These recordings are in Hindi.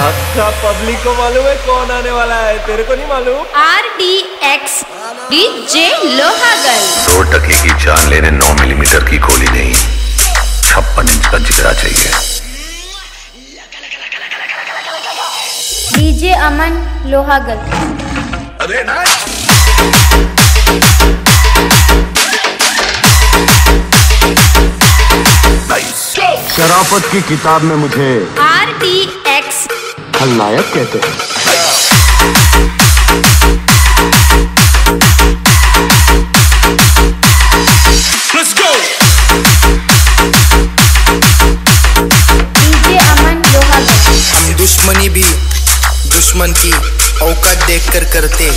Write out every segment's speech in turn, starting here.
सब पब्लिक को मालूम है कौन आने वाला है? तेरे को नहीं मालूम? आर डी एक्स डीजे लोहागल दो टके की जान लेने नौ मिलीमीटर की गोली नहीं। छप्पन इंच का जिगरा चाहिए। डीजे अमन लोहागल अरे ना। शराफत की किताब में मुझे आर डी खलनायक कहते हैं। दुश्मनी भी दुश्मन की औकात देख कर करते।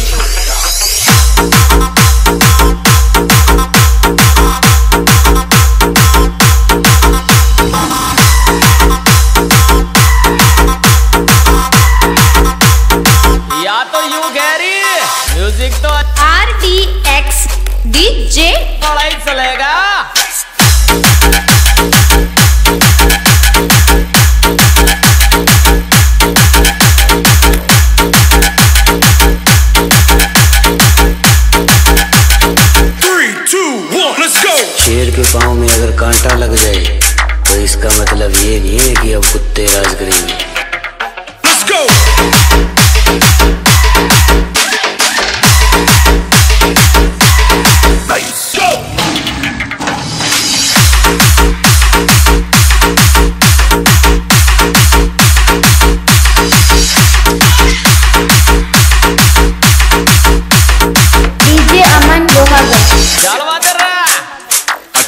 म्यूज़िक तो आर डी एक्स डीजे बड़ा ही चलेगा। शेर के पाँव में अगर कांटा लग जाए तो इसका मतलब ये नहीं है कि अब कुत्ते राज करेंगे। डीजे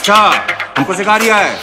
अच्छा हमको सिखा रिया है।